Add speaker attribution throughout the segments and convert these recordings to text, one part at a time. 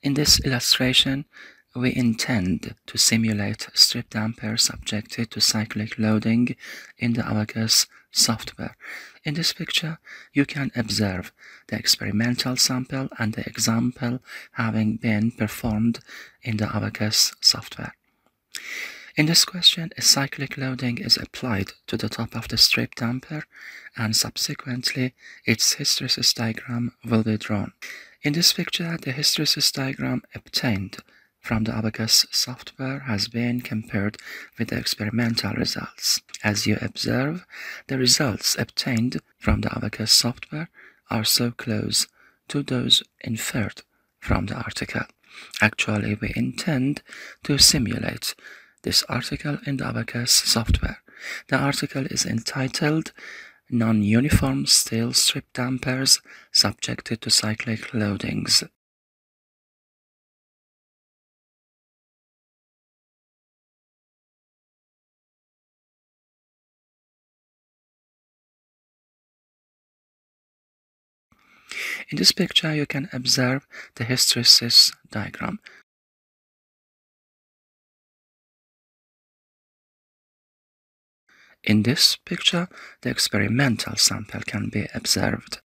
Speaker 1: In this illustration, we intend to simulate strip damper subjected to cyclic loading in the Abaqus software. In this picture, you can observe the experimental sample and the example having been performed in the Abaqus software. In this question, a cyclic loading is applied to the top of the strip damper and subsequently its hysteresis diagram will be drawn. In this picture, the hysteresis diagram obtained from the Abaqus software has been compared with the experimental results. As you observe, the results obtained from the Abaqus software are so close to those inferred from the article. Actually, we intend to simulate this article in the Abaqus software. The article is entitled Non-Uniform Steel Strip Dampers Subjected to Cyclic Loadings. In this picture, you can observe the hysteresis diagram. In this picture, the experimental sample can be observed.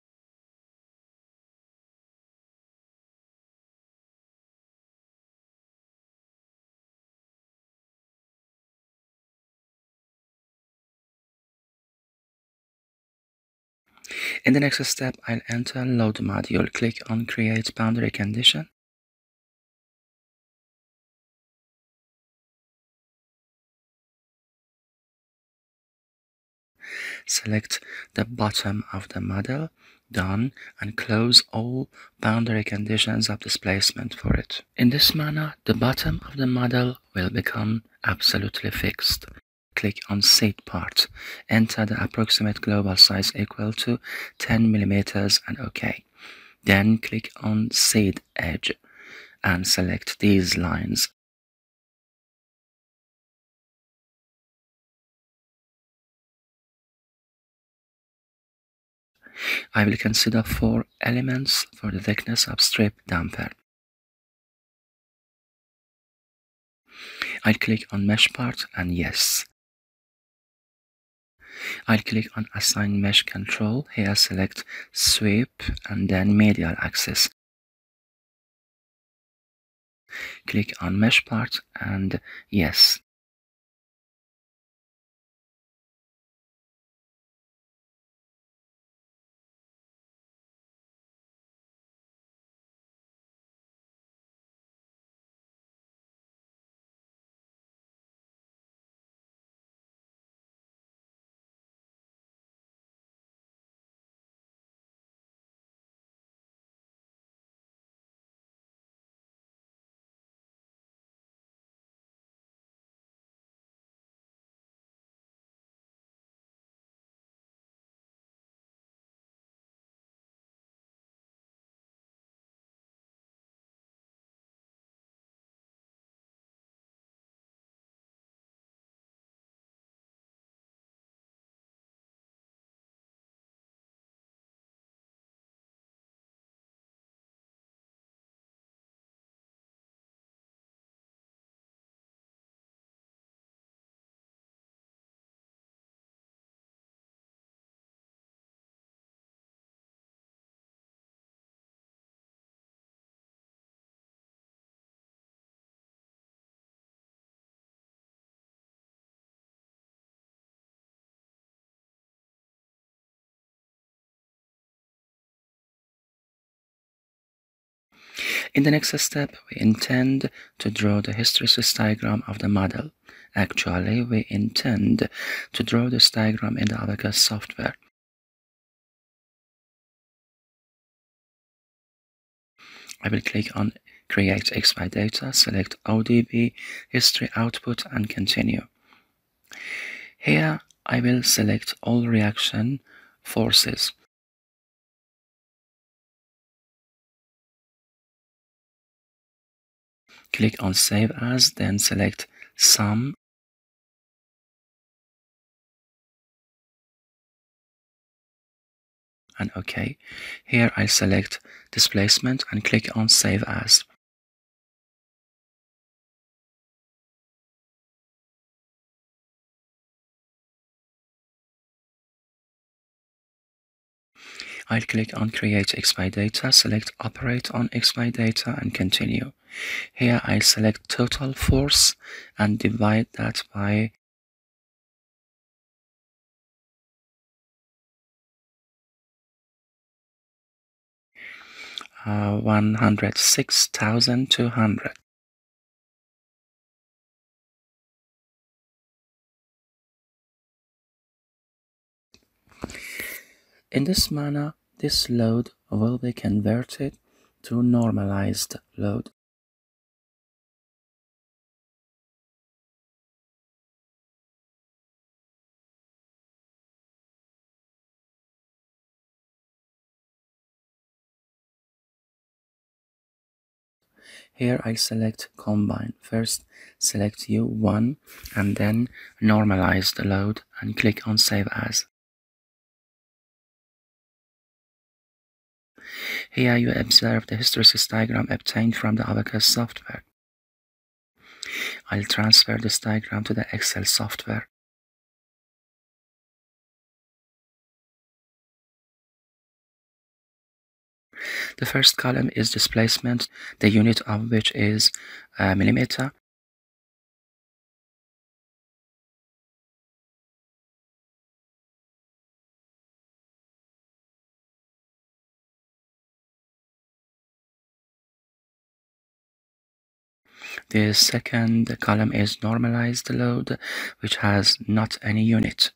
Speaker 1: In the next step, I'll enter load module, click on create boundary condition. Select the bottom of the model, done, and close all boundary conditions of displacement for it. In this manner, the bottom of the model will become absolutely fixed click on seed part. Enter the approximate global size equal to 10 millimeters and OK. Then click on seed edge and select these lines. I will consider four elements for the thickness of strip damper. I'll click on mesh part and yes. I'll click on Assign Mesh Control. Here select Sweep and then Medial Axis. Click on Mesh Part and Yes. In the next step, we intend to draw the hysteresis diagram of the model. Actually, we intend to draw this diagram in the Abaqus software. I will click on Create XY Data, select ODB, History Output, and Continue. Here, I will select all reaction forces. Click on Save As, then select Sum and OK. Here I select displacement and click on Save As. I'll click on Create XY Data, select Operate on XY Data and continue. Here I select Total Force and divide that by uh, 106,200. In this manner, this load will be converted to normalized load. Here I select combine. First select U1 and then normalize the load and click on save as. Here you observe the hysteresis diagram obtained from the Abaqus software. I'll transfer this diagram to the Excel software. The first column is displacement, the unit of which is uh, millimeter. The second column is normalized load, which has not any unit.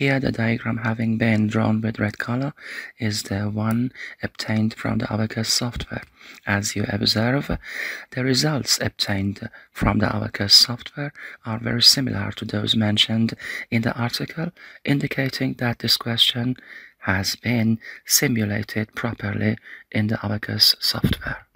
Speaker 1: Here the diagram having been drawn with red color is the one obtained from the Abaqus software. As you observe, the results obtained from the Abaqus software are very similar to those mentioned in the article, indicating that this question has been simulated properly in the Abaqus software.